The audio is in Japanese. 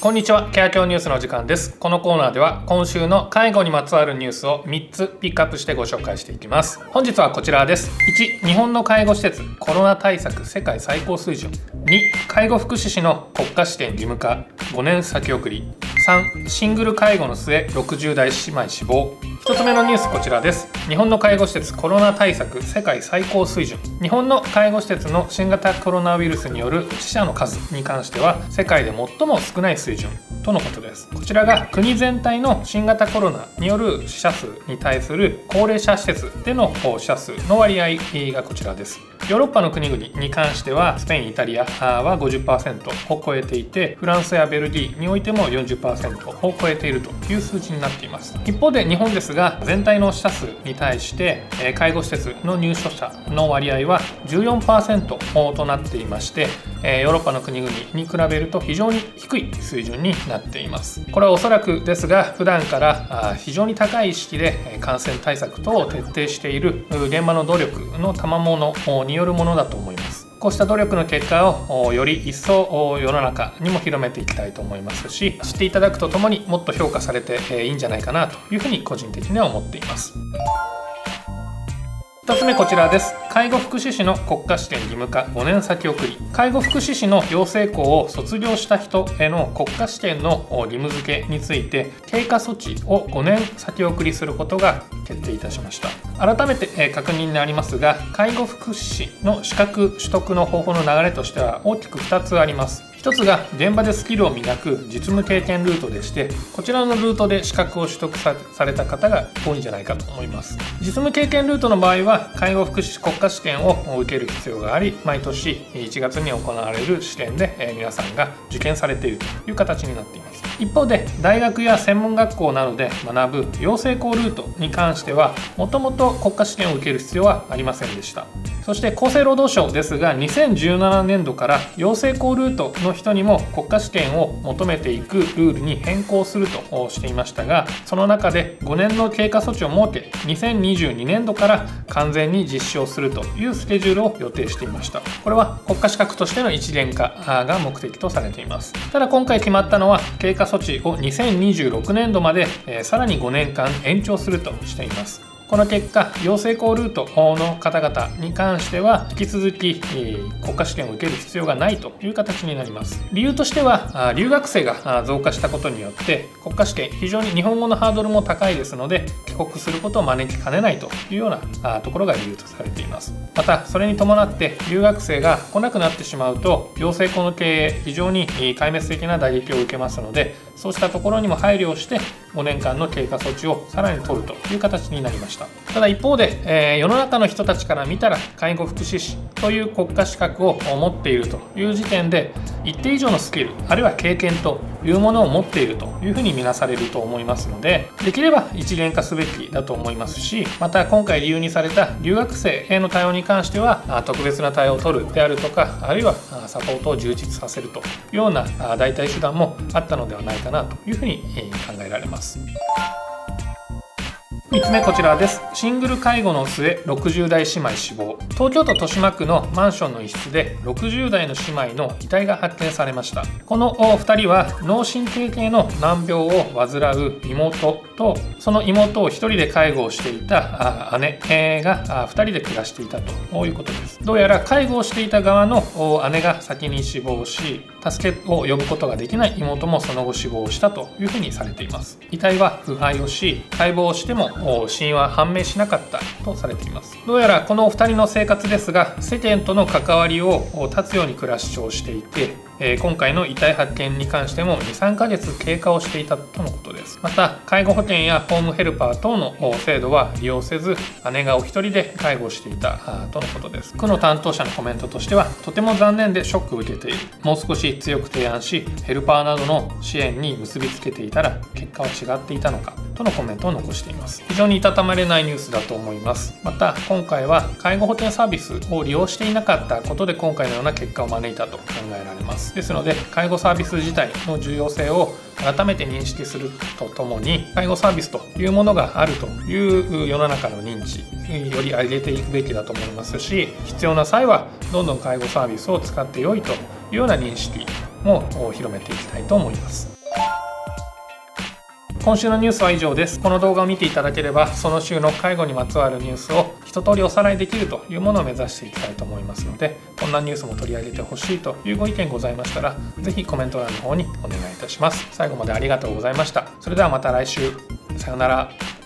こんにちは、ケアキョニュースの時間です。このコーナーでは今週の介護にまつわるニュースを3つピックアップしてご紹介していきます。本日はこちらです。1、日本の介護施設コロナ対策世界最高水準。2、介護福祉士の国家試験義務化5年先送り。3シングル介護の末60代姉妹死亡。1つ目のニュースこちらです。日本の介護施設コロナ対策世界最高水準。日本の介護施設の新型コロナウイルスによる死者の数に関しては世界で最も少ない水準。とのことです。こちらが国全体の新型コロナによる死者数に対する高齢者施設での死者数の割合がこちらです。ヨーロッパの国々に関してはスペインイタリアは50%を超えていてフランスやベルギーにおいても40%を超えているという数字になっています。一方で日本ですが全体の死者数に対して介護施設の入所者の割合は14%となっていましてヨーロッパの国々に比べると非常に低い水準になっています。これはおそらくですが普段から非常に高い意識で感染対策等を徹底している現場の努力の賜物によるものだと思いますこうした努力の結果をより一層世の中にも広めていきたいと思いますし知っていただくとともにもっと評価されていいんじゃないかなというふうに個人的には思っています。2つ目こちらです。介護福祉士の国家試験義務化5年先送り。介護福祉士の養成校を卒業した人への国家試験の義務付けについて経過措置を5年先送りすることが決定いたしました。改めて確認になりますが介護福祉士の資格取得の方法の流れとしては大きく2つあります。一つが現場でスキルを磨く実務経験ルートでしてこちらのルートで資格を取得された方が多いんじゃないかと思います。実務経験ルートの場合は介護福祉国家試験を受ける必要があり毎年1月に行われる試験で皆さんが受験されているという形になっています。一方で大学や専門学校などで学ぶ養成校ルートに関してはもともと国家試験を受ける必要はありませんでした。そして厚生労働省ですが2017年度から養成校ルートの人にも国家試験を求めていくルールに変更するとしていましたがその中で5年の経過措置を設け2022年度から完全に実施をするというスケジュールを予定していました。これは国家資格としての一元化が目的とされています。ただ今回決まったのは経過措置を2026年度までさらに5年間延長するとしています。この結果養成校ルートの方々に関しては引き続きえ国家試験を受ける必要がないという形になります。理由としては留学生が増加したことによって国家試験非常に日本語のハードルも高いですので帰国することを招きかねないというようなところが理由とされています。またそれに伴って留学生が来なくなってしまうと養成校の経営非常に壊滅的な打撃を受けますのでそうしたところにも配慮をして5年間の経過措置をさらに取るという形になりました。ただ一方で、えー、世の中の人たちから見たら介護福祉士という国家資格を持っているという時点で一定以上のスキルあるいは経験というものを持っているというふうに見なされると思いますのでできれば一元化すべきだと思いますしまた今回理由にされた留学生への対応に関しては特別な対応を取るであるとかあるいはサポートを充実させるというような代替手段もあったのではないかなというふうに考えられます。3つ目こちらです。シングル介護の末60代姉妹死亡。東京都豊島区のマンションの一室で60代の姉妹の遺体が発見されました。この2人は脳神経系の難病を患う妹とその妹を1人で介護をしていた姉が2人で暮らしていたと。いうことです。どうやら介護をしていた側の姉が先に死亡し助けを呼ぶことができない妹もその後死亡したというふうにされています。遺体は腐敗をし解剖しても死因は判明しなかったとされています。どうやらこのお二人の生活ですが世間との関わりを断つように暮らしをしていてえー、今回の遺体発見に関しても23ヶ月経過をしていたとのことです。また介護保険やホームヘルパー等の制度は利用せず姉がお一人で介護をしていたとのことです。区の担当者のコメントとしてはとても残念でショックを受けている。もう少し強く提案しヘルパーなどの支援に結びつけていたら結果は違っていたのかとのコメントを残しています。非常にいたたまれないニュースだと思います。また今回は介護保険サービスを利用していなかったことで今回のような結果を招いたと考えられます。です。ので介護サービス自体の重要性を改めて認識するとともに介護サービスというものがあるという世の中の認知より上げていくべきだと思いますし必要な際はどんどん介護サービスを使ってよいというような認識も広めていきたいと思います。今週のニュースは以上です。この動画を見ていただければその週の介護にまつわるニュースを一通りおさらいできるというものを目指していきたいと思いますのでこんなニュースも取り上げてほしいというご意見ございましたら是非コメント欄の方にお願いいたします。最後までありがとうございました。それではまた来週。さよなら。